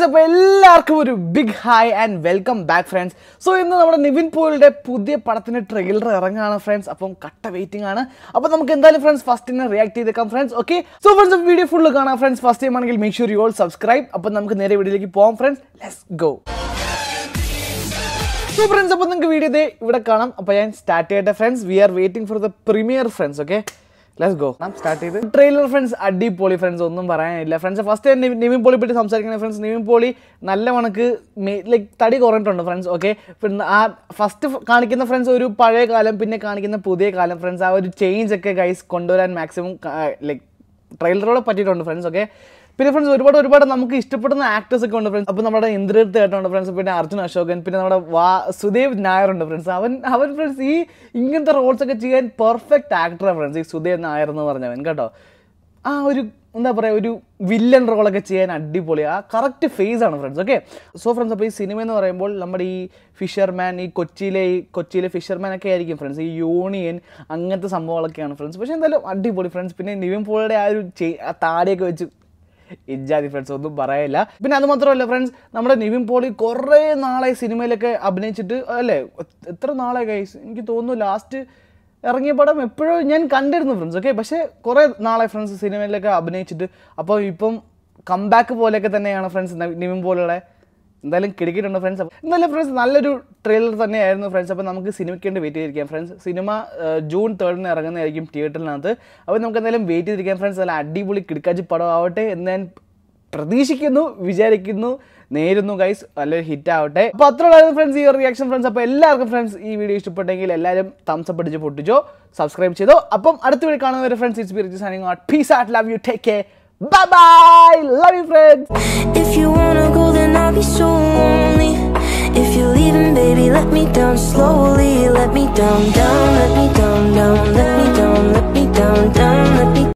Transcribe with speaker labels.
Speaker 1: Friends അപ്പോൾ എല്ലാവർക്കും ഒരു big hi and welcome back friends so ഇന്ന് നമ്മുടെ നിവിൻ പോളിയുടെ പുതിയ പടത്തിന് ട്രെയിലർ ഇറങ്ങുകയാണ് ഫ്രണ്ട്സ് അപ്പം കട്ട വെയിറ്റിംഗ് ആണ്. അപ്പോൾ നമുക്ക് എന്തായാലും ഫ്രണ്ട്സ് ഫസ്റ്റ് തന്നെ റിയാക്ട് ചെയ്തേക്കാം friends okay so friends video full കാണാം ഫ്രണ്ട്സ് ഫസ്റ്റ് ടൈം ആണെങ്കിൽ make sure you all subscribe അപ്പം നമുക്ക് നേരെ വീഡിയോയിലേക്ക് പോകാം friends let's go so friends അപ്പോൾ നിങ്ങൾക്ക് വീഡിയോ ഇവിടെ കാണാം. അപ്പോൾ ഞാൻ സ്റ്റാർട്ട് ചെയ്യട്ടെ friends we are waiting for the premiere friends okay let's go നാം സ്റ്റാർട്ട് ചെയ്ത്. ട്രെയിലർ ഫ്രണ്ട്സ് അടിപൊളി ഫ്രണ്ട്സ് ഒന്നും പറയാനില്ല. ഫ്രണ്ട്സ് ഫസ്റ്റ് നിവിൻ പോളി പറ്റി സംസാരിക്കുന്ന ഫ്രണ്ട്സ് നിവിൻ പോളി നല്ല കണക്ക് ലൈക്ക് തടി കുറഞ്ഞിട്ടുണ്ട് ഫ്രണ്ട്സ് ഓക്കെ ആ ഫസ്റ്റ് കാണിക്കുന്ന ഫ്രണ്ട്സ് ഒരു പഴയ കാലം പിന്നെ കാണിക്കുന്ന പുതിയ കാലം ഫ്രണ്ട്സ് ആ ഒരു ചേഞ്ച് ഒക്കെ ഗൈസ് കൊണ്ടുവരാൻ മാക്സിമം ലൈക്ക് ട്രെയിലറോടെ പറ്റിയിട്ടുണ്ട് ഫ്രണ്ട്സ് ഓക്കെ പിന്നെ ഫ്രണ്ട്സ് ഒരുപാട് ഒരുപാട് നമുക്ക് ഇഷ്ടപ്പെടുന്ന ആക്ടേഴ്സ് ഒക്കെ ഉണ്ട് ഫ്രണ്ട്സ് അപ്പോൾ നമ്മുടെ ഇന്ദ്രജിത്ത് ഏട്ടനുണ്ട് ഫ്രണ്ട്സ് പിന്നെ അർജുൻ അശോകൻ പിന്നെ നമ്മുടെ വാ സുദേവ് നായർ ഉണ്ട് ഫ്രണ്ട്സ് അവൻ അവൻ ഫ്രണ്ട്സ് ഈ ഇങ്ങനത്തെ റോൾസ് ഒക്കെ ചെയ്യാൻ പെർഫെക്റ്റ് ആക്ടറാണ് ഫ്രണ്ട്സ് ഈ സുദേവ് നായർ എന്ന് പറഞ്ഞവൻ കേട്ടോ. ആ ഒരു എന്താ പറയുക ഒരു വില്ലൻ റോളൊക്കെ ചെയ്യാൻ അടിപൊളി. ആ കറക്റ്റ് ഫേസ് ആണ് ഫ്രണ്ട്സ് ഓക്കെ സോ ഫ്രണ്ട്സ് അപ്പോൾ ഈ സിനിമ എന്ന് പറയുമ്പോൾ നമ്മുടെ ഈ ഫിഷർമാൻ ഈ കൊച്ചിയിലെ ഈ കൊച്ചിയിലെ ഫിഷർമാൻ ഒക്കെ ആയിരിക്കും ഫ്രണ്ട്സ് ഈ യൂണിയൻ അങ്ങനത്തെ സംഭവങ്ങളൊക്കെയാണ് ഫ്രണ്ട്സ് പക്ഷേ എന്തായാലും അടിപൊളി ഫ്രണ്ട്സ് പിന്നെ നിവിൻ പോളിയുടെ ആ ഒരു താടിയൊക്കെ വെച്ച് ഇജാതി ഫ്രണ്ട്സ് ഒന്നും പറയില്ല. പിന്നെ അത് മാത്രമല്ല ഫ്രണ്ട്സ് നമ്മുടെ നിവിൻ പോളി കുറേ നാളായി സിനിമയിലൊക്കെ അഭിനയിച്ചിട്ട് അല്ലേ? എത്ര നാളായി കൈസ് എനിക്ക് തോന്നുന്നു ലാസ്റ്റ് ഇറങ്ങിയ പടം എപ്പോഴും ഞാൻ കണ്ടിരുന്നു ഫ്രണ്ട്സ് ഓക്കെ പക്ഷേ കുറേ നാളായി ഫ്രണ്ട്സ് സിനിമയിലൊക്കെ അഭിനയിച്ചിട്ട് അപ്പോൾ ഇപ്പം കംബാക്ക് പോലെയൊക്കെ തന്നെയാണ് ഫ്രണ്ട്സ് നിവിൻ പോളിയുടെ എന്തായാലും കിടക്കിയിട്ടുണ്ട് ഫ്രണ്ട്സ് എന്തായാലും ഫ്രണ്ട്സ് നല്ലൊരു ട്രെയിലർ തന്നെയായിരുന്നു ഫ്രണ്ട്സ് അപ്പോൾ നമുക്ക് സിനിമയ്ക്ക് വേണ്ടി വെയിറ്റ് ചെയ്തിരിക്കാം ഫ്രണ്ട്സ് സിനിമ ജൂൺ തേർഡിന് ഇറങ്ങുന്നതായിരിക്കും തിയേറ്ററിനകത്ത് അപ്പോൾ നമുക്ക് എന്തായാലും വെയിറ്റ് ചെയ്തിരിക്കാം ഫ്രണ്ട്സ് നല്ല അടിപൊളി കിടക്കാച്ചി പടം ആവട്ടെ എന്ന് ഞാൻ പ്രതീക്ഷിക്കുന്നു വിചാരിക്കുന്നു നേരുന്നു ഗൈസ് നല്ലൊരു ഹിറ്റ് ആവട്ടെ. അപ്പോൾ അത്ര ഉള്ളായിരുന്നു ഫ്രണ്ട്സ് ഈ റിയാക്ഷൻ ഫ്രണ്ട്സ് അപ്പോൾ എല്ലാവർക്കും ഫ്രണ്ട്സ് ഈ വീഡിയോ ഇഷ്ടപ്പെട്ടെങ്കിൽ എല്ലാവരും തംസ് അപ്പ് അടിച്ച് പൊട്ടിച്ചോ സബ്സ്ക്രൈബ് ചെയ്തോ. അപ്പം അടുത്ത വീഡിയോ കാണുന്നവരെ friends it's B rich signing out peace out love you take care bye bye love you friends
Speaker 2: be so lonely. If you're leaving, baby, let me down slowly. Let me down, down, let me down, down,